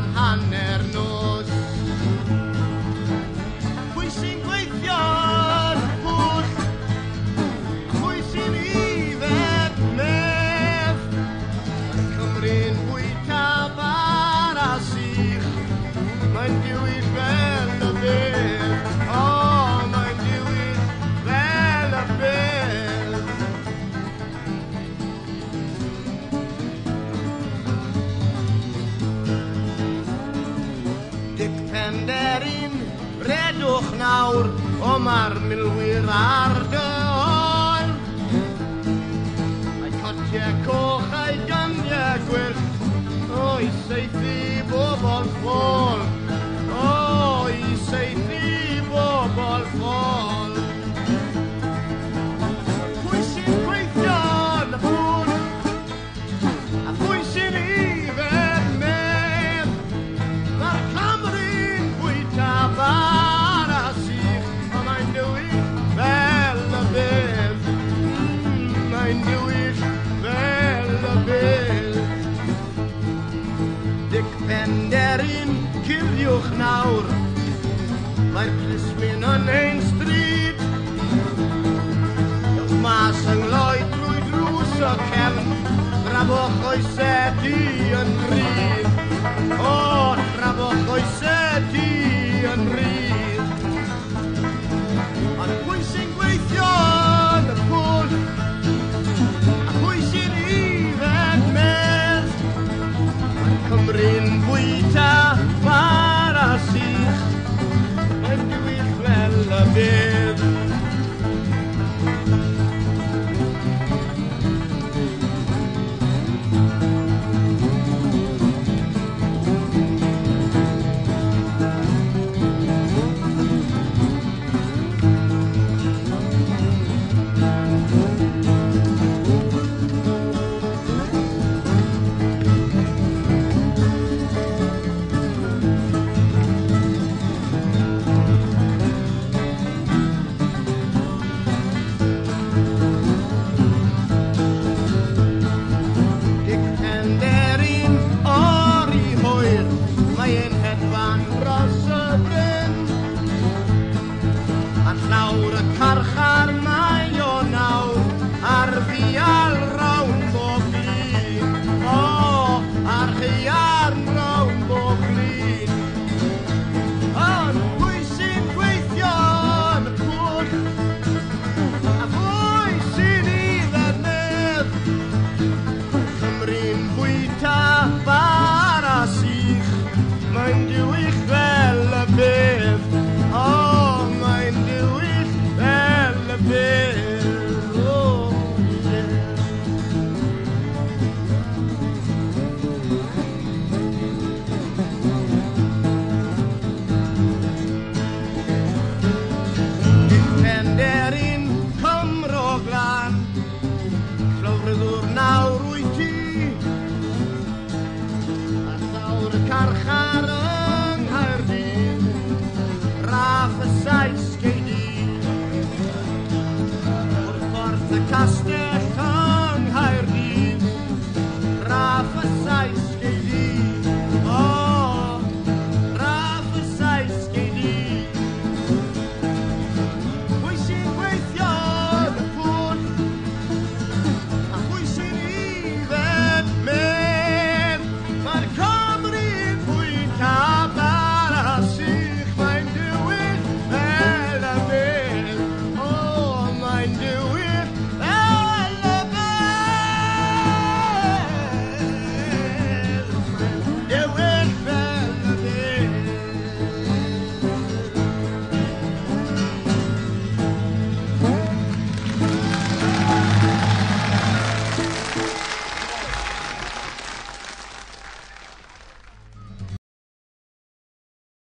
Manhattan. Penderin, redwch nawr o ma'r milwyr ar dy oer. A'i cotiau daarin Kirjochnaur Werkjes min aan een street. De maas en luid roeit roes hecha para sí. Ay, qué virgen la piel. love.